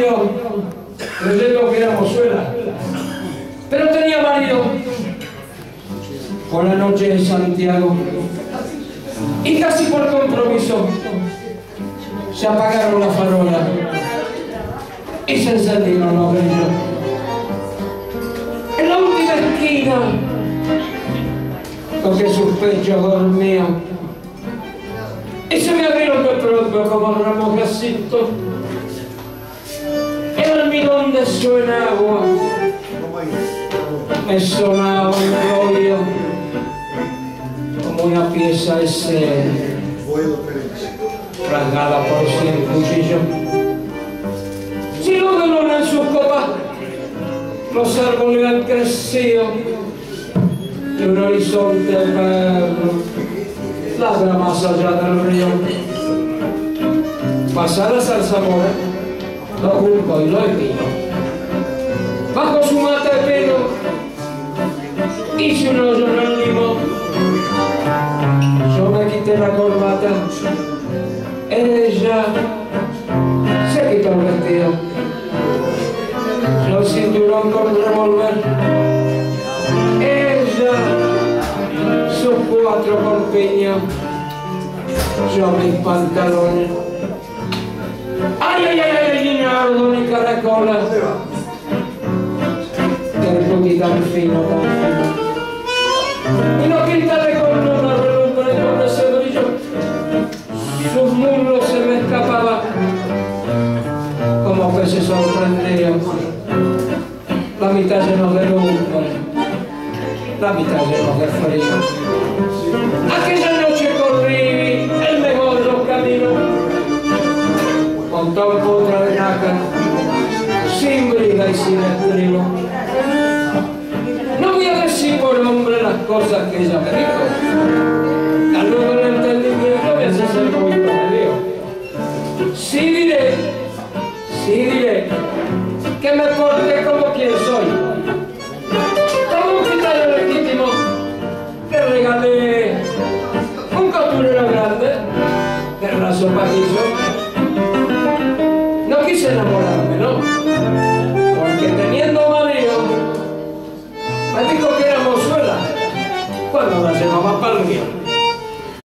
marido, creyendo que era mozuela. Pero tenía marido. Por la noche en Santiago. Y casi por compromiso se apagaron las farolas y se encendieron los brillos. En la última esquina, toqué sus pechos dormían y se me abrieron de pronto como ramos de jacinto. El almidón de su enagua me sonaba un rollo como una pieza cera rasgada por cien cuchillos. Si lo en su copa, los árboles han crecido y un horizonte verde ladra más allá del río. Pasada zarzamora, lo junco y lo espino. Niçin hocalar limon Sonraki tela corbata Eres ya Se ha quitado el vestido No cinturón con revólver Ella Sus cuatro corpiños Yo mis pantalones Ay, ay, ay, ay, niña, ardón y caracola Del puti tan fino, tan fino se se sorprendían. La mitad llenos de luz, la mitad llenos de frío. Aquella noche corrí el mejor los caminos, con todo otra de naca, sin briga y sin. las cosas que ella me dijo. La luz del entendimiento me hace ser muy promedio. Sí diré, sí diré, que me porté como quien soy. Como un gitano legítimo, le regalé un costurero grande, de raso pajizo. No quise enamorarme, ¿no? Porque teniendo marido, me dijo que era Puan, mau 你